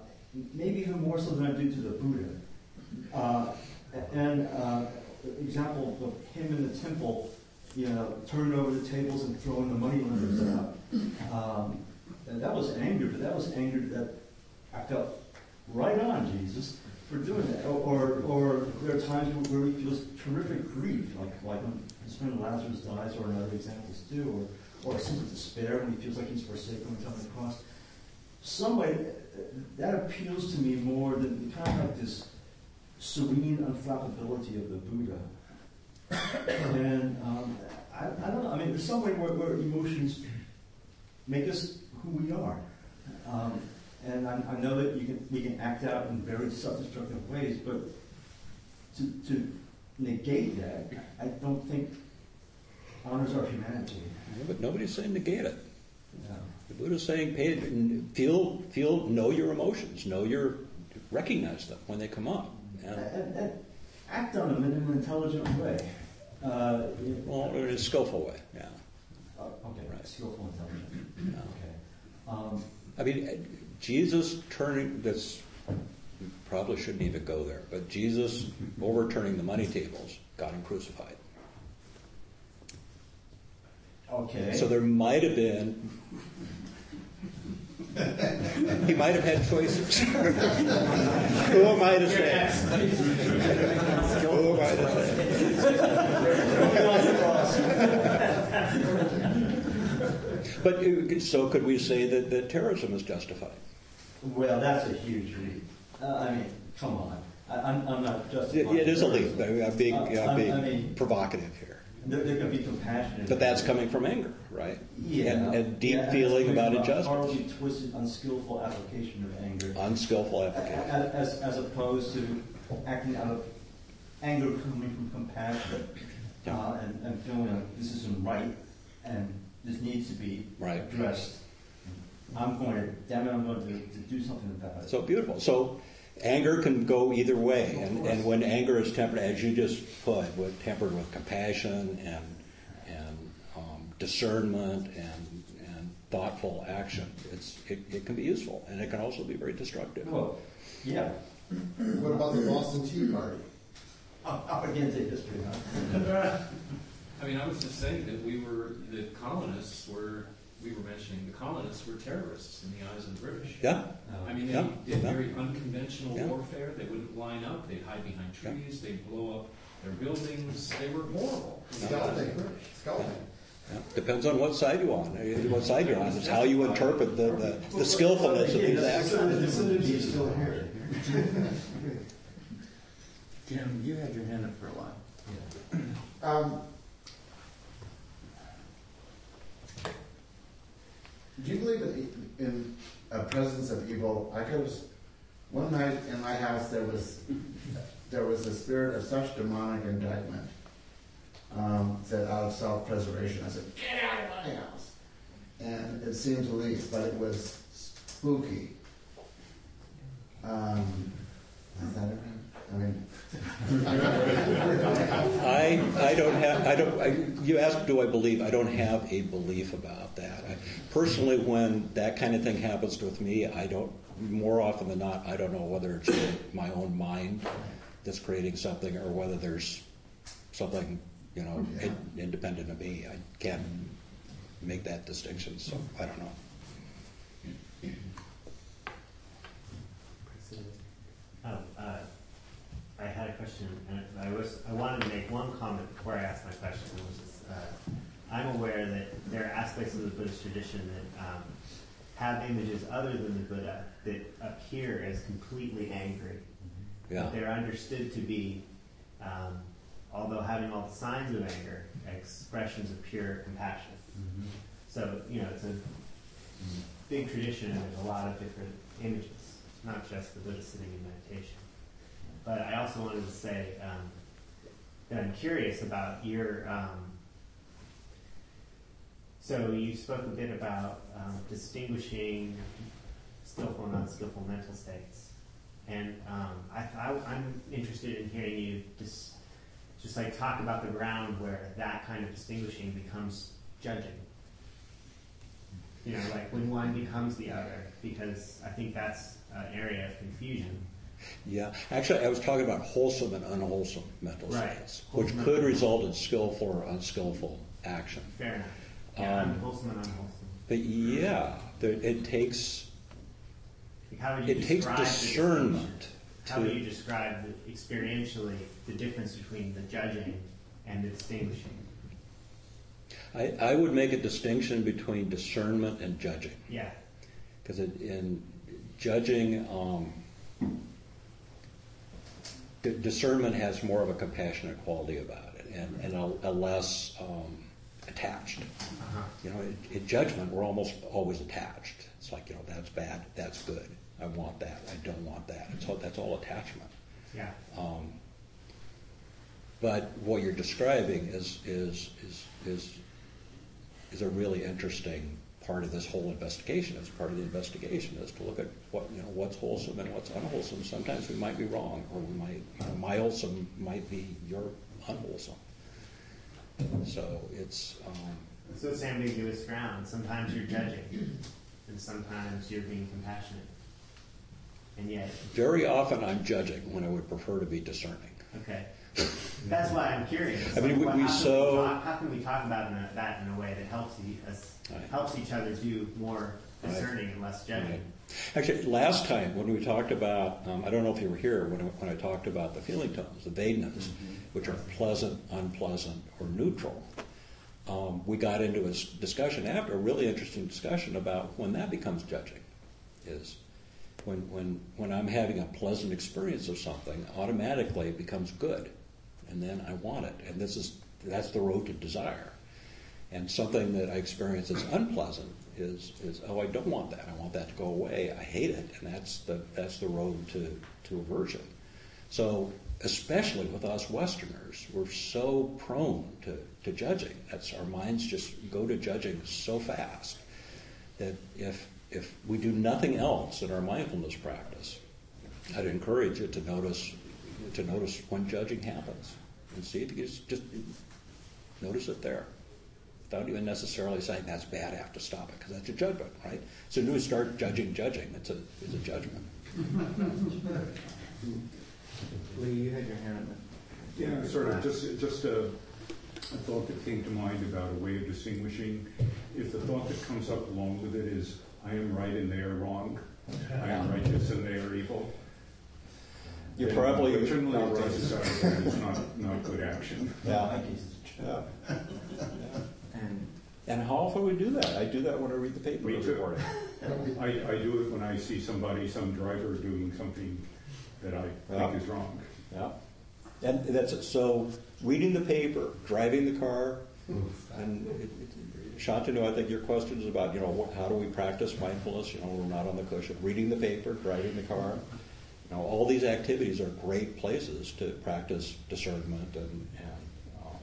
maybe even more so than I do to the Buddha. Uh, and uh, example of him in the temple, you know, turning over the tables and throwing the money lenders out. Um, and that was anger, but that was anger that I felt right on Jesus for doing that. Or, or, or there are times where he feels terrific grief, like like when his friend Lazarus dies, or in other examples too, or or a sense of despair when he feels like he's forsaken when he's on the cross. Some way that appeals to me more than kind of like this serene unflappability of the Buddha. And um, I, I don't know. I mean, there's some way where, where emotions make us who we are. Um, and I, I know that you can we can act out in very self-destructive ways, but to, to negate that, I don't think honors our humanity. Yeah, but nobody's saying negate it. Yeah. The Buddha's saying, pay, feel, feel, know your emotions, know your, recognize them when they come up. And, And, and act on them in an intelligent way. Uh, well, in a skillful way, yeah. Uh, Okay, Right. skillful intelligence. Yeah. Okay. Um, I mean, Jesus turning this probably shouldn't even go there, but Jesus overturning the money tables got him crucified. okay. So there might have been. he might have had choices. Who am I to say? Who am I to say? But so could we say that, that terrorism is justified? Well, that's a huge leap. Uh, I mean, come on. I, I'm, I'm not justifying. it is a leap. terrorism. I mean, I'm being, Uh, I'm being I mean, provocative here. There, there can be compassion. But that's coming from anger, right? Yeah. And, and deep Yeah, feeling about a injustice. Horribly twisted, unskillful application of anger. Unskillful application. a- As, as opposed to acting out of anger coming from compassion uh, and, and feeling like this isn't right and this needs to be Right. addressed. I'm going to, damn it, I'm going to, to do something about it. So beautiful. So anger can go either way, and, and when anger is tempered, as you just put, with tempered with compassion and and um, discernment and and thoughtful action, it's it, it can be useful, and it can also be very destructive. Well, yeah. What about the Boston Tea Party? Up, up against the history, huh? I mean, I was just saying that we were, the colonists were, we were mentioning, the colonists were terrorists in the eyes of the British. Yeah. I mean, they Yeah. did Yeah. very unconventional Yeah. warfare. They wouldn't line up. They'd hide behind trees. They'd blow up their buildings. They were horrible. Scalping. Scalping. Yeah. Depends on what side you're on. Uh, What side you're on. It's how you interpret the, the, the skillfulness of these actions. He's still here. Jim, you had your hand up for a while. Um, do you believe in, in a presence of evil? I was one night in my house. There was there was a spirit of such demonic indictment. Um, that out of self-preservation, I said, "Get out of my house!" And it seemed to leave, but it was spooky. Um, that? I mean, I, I don't have, I don't, I, you asked, do I believe? I don't have a belief about that. I, personally, when that kind of thing happens with me, I don't, more often than not, I don't know whether it's my own mind that's creating something or whether there's something, you know, in, independent of me. I can't make that distinction, so I don't know. Oh, uh, I had a question, and I was I wanted to make one comment before I asked my question, which is uh, I'm aware that there are aspects of the Buddhist tradition that um, have images other than the Buddha that appear as completely angry. Yeah. But they're understood to be, um, although having all the signs of anger, expressions of pure compassion. So, you know, it's a big tradition and there's a lot of different images, not just the Buddha sitting in meditation. But I also wanted to say um, that I'm curious about your. Um, so you spoke a bit about um, distinguishing skillful and unskillful mental states, and um, I, I'm interested in hearing you just just like talk about the ground where that kind of distinguishing becomes judging. You know, like when one becomes the other, because I think that's an area of confusion. Yeah, actually, I was talking about wholesome and unwholesome mental Right. states, which Wholesome could result in skillful or unskillful action. Fair enough. Yeah, Um, unwholesome and unwholesome. But yeah, there, it takes Like how would you it takes discernment? How would to you describe the, experientially the difference between the judging and the distinguishing? I, I would make a distinction between discernment and judging. Yeah. Because in judging, um, discernment has more of a compassionate quality about it and, and a, a less um, attached. Uh-huh. You know, in, in judgment, we're almost always attached. It's like, you know, that's bad, that's good. I want that, I don't want that. It's all, that's all attachment. Yeah. Um, but what you're describing is, is, is, is, is a really interesting part of this whole investigation. It's part of the investigation is to look at what, you know, what's wholesome and what's unwholesome. Sometimes we might be wrong, or we might, you know, my wholesome might be your unwholesome. So it's, um, So it's ambiguous ground. Sometimes you're judging, and sometimes you're being compassionate. And yet, Very often I'm judging when I would prefer to be discerning. okay. That's why I'm curious. I mean, we- what- we how, can so- we talk, how can we talk about in a, that in a way that helps e- us, Right. helps each other do more Right. discerning and less judging? Right. Actually, last time when we talked about, um, I don't know if you were here when I, when I talked about the feeling tones, the vedanas, which are pleasant, unpleasant, or neutral. Um, we got into a discussion after a really interesting discussion about when that becomes judging. Is when when when I'm having a pleasant experience of something, automatically it becomes good, and then I want it, and this is that's the road to desire. And something that I experience as unpleasant is, is oh, I don't want that. I want that to go away. I hate it, and that's the that's the road to to aversion. So, especially with us Westerners, we're so prone to, to judging. That's our minds just go to judging so fast that if if we do nothing else in our mindfulness practice, I'd encourage you to notice to notice when judging happens and see if you can just, just notice it there without even necessarily saying that's bad, I have to stop it, because that's a judgment, right? So when we start judging, judging, it's a, it's a judgment. Lee, you had your hand up. Yeah, sort of, just, just a, a thought that came to mind about a way of distinguishing. If the thought that comes up along with it is, I am right and they are wrong, I am righteous and they are evil. You then probably- what generally arises out of that is not, not good action. Yeah. Yeah. And And how often we do that? I do that when I read the paper Me every too. morning. I, I do it when I see somebody, some driver doing something that I Yeah. think is wrong. Yeah. And that's, so, reading the paper, driving the car, and it- it- Shantanu, I think your question is about, you know, what, how do we practice mindfulness? You know, we're not on the cushion. Reading the paper, driving the car. Know, all these activities are great places to practice discernment and, and uh,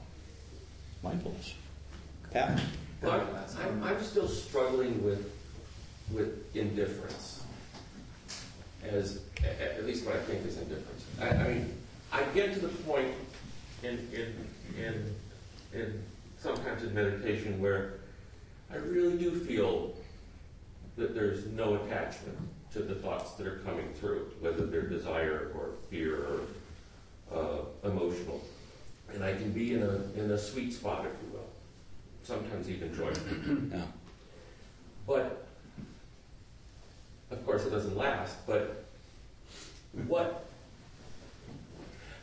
mindfulness. Pat? Well, I'm, I'm, I'm still struggling with, with indifference, as, at least what I think is indifference. I, I mean, I get to the point in, in, in, in sometimes in meditation where I really do feel that there's no attachment to the thoughts that are coming through, whether they're desire or fear or uh, emotional. And I can be in a, in a sweet spot, if you will sometimes even joyful. Yeah. But, of course, it doesn't last. But what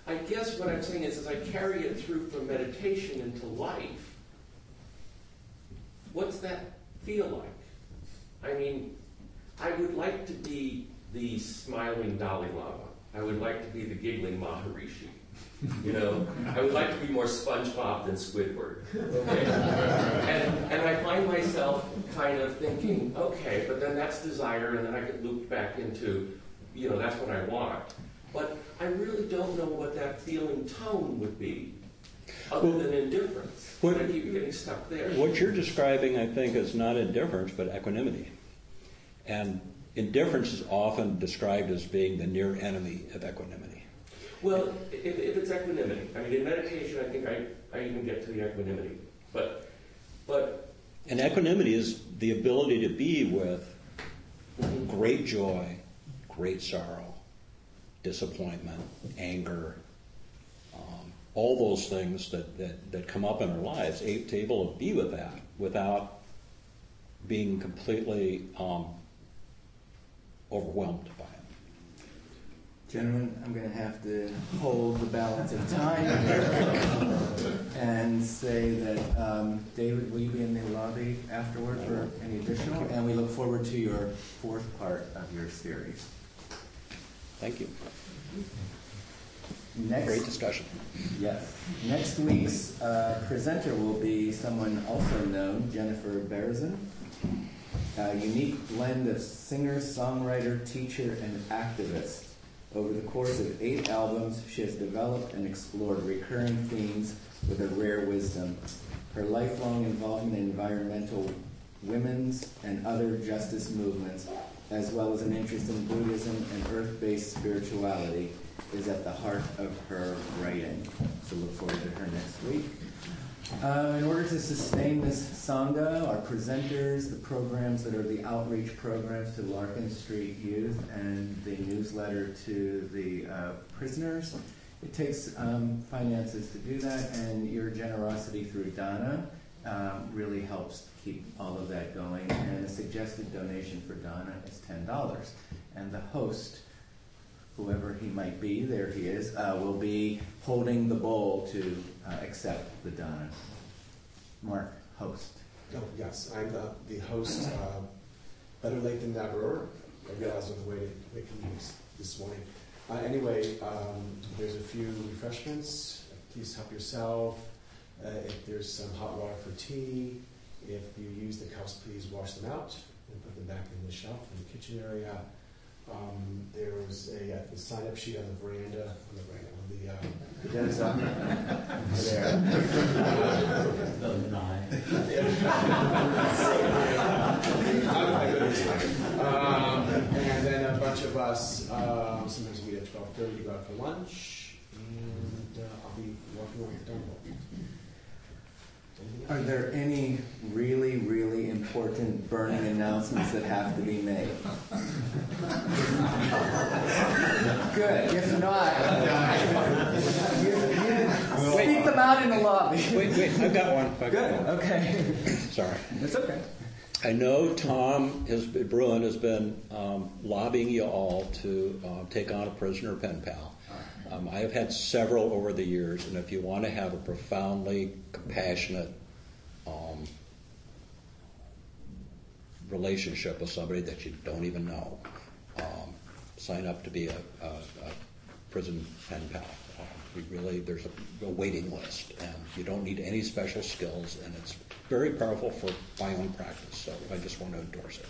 I guess what I'm saying is, as I carry it through from meditation into life, what's that feel like? I mean, I would like to be the smiling Dalai Lama. I would like to be the giggling Maharishi. You know, I would like to be more SpongeBob than Squidward. Okay? and, and I find myself kind of thinking, okay, but then that's desire, and then I get looped back into, you know, that's what I want. But I really don't know what that feeling tone would be, other than indifference. What- I keep getting stuck there. What you're describing, I think, is not indifference, but equanimity. And indifference is often described as being the near enemy of equanimity. Well, if, if it's equanimity, I mean, in meditation, I think I, I even get to the equanimity. But, but And equanimity is the ability to be with great joy, great sorrow, disappointment, anger, um, all those things that, that, that come up in our lives, able to be with that without being completely um, overwhelmed by it. Gentlemen, I'm going to have to hold the balance of time here and say that, um, David, will you be in the lobby afterward for any additional? And we look forward to your fourth part of your series. Thank you. Next, Great discussion. Yes. Next week's uh, presenter will be someone also known, Jennifer Berezan. A unique blend of singer, songwriter, teacher, and activist. Over the course of eight albums, she has developed and explored recurring themes with a rare wisdom. Her lifelong involvement in environmental, women's, and other justice movements, as well as an interest in Buddhism and earth-based spirituality, is at the heart of her writing. So look forward to her next week. Uh, in order to sustain this Sangha, our presenters, the programs that are the outreach programs to Larkin Street Youth, and the newsletter to the uh, prisoners, it takes um, finances to do that, and your generosity through Dana um, really helps keep all of that going. And a suggested donation for Dana is $10. And the host, whoever he might be, there he is, uh, will be holding the bowl to uh, accept the Dana. Mark, host. Oh, yes, I'm the, the host. Uh, better late than never. I realized I was waiting, waiting this, this morning. Uh, anyway, um, there's a few refreshments. Please help yourself. Uh, if there's some hot water for tea, if you use the cups, please wash them out and put them back in the shelf in the kitchen area. Um, there's a, uh, the sign up sheet on the veranda, on the veranda, on the, uh, the dentist office. um, and then a bunch of us, um, sometimes we meet at 12.30 to go out for lunch, and uh, I'll be walking the demo. Are there any really, really important burning announcements that have to be made? Good. If not, you, you speak them out in the lobby. Wait, wait, I've got one. I've got Good. one. Okay. Sorry. That's okay. I know Tom has, Bruein has been um, lobbying you all to uh, take on a prisoner pen pal. Um, I have had several over the years, and if you want to have a profoundly compassionate um, relationship with somebody that you don't even know, um, sign up to be a, a, a prison pen pal. Um, we really, there's a, a waiting list, and you don't need any special skills, and it's very powerful for my own practice. So I just want to endorse it.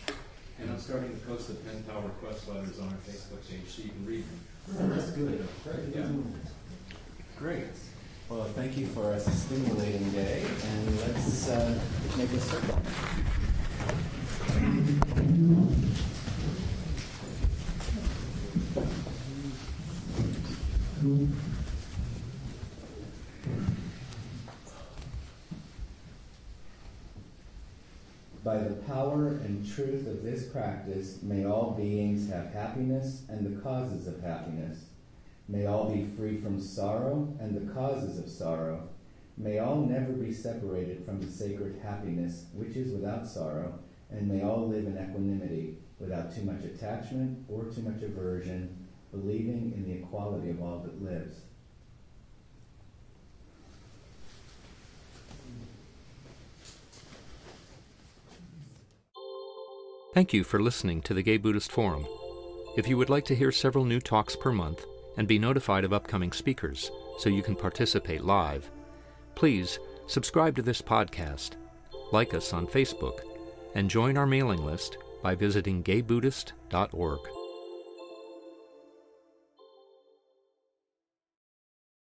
And I'm starting to post the pen pal request letters on our Facebook page so you can read them. That's good. Yeah. Great. Well, thank you for a stimulating day, and let's uh, make a circle. By the power and truth of this practice, may all beings have happiness and the causes of happiness. May all be free from sorrow and the causes of sorrow. May all never be separated from the sacred happiness which is without sorrow, and may all live in equanimity without too much attachment or too much aversion, believing in the equality of all that lives. Thank you for listening to the Gay Buddhist Forum. If you would like to hear several new talks per month and be notified of upcoming speakers so you can participate live, please subscribe to this podcast, like us on Facebook, and join our mailing list by visiting gaybuddhist.org.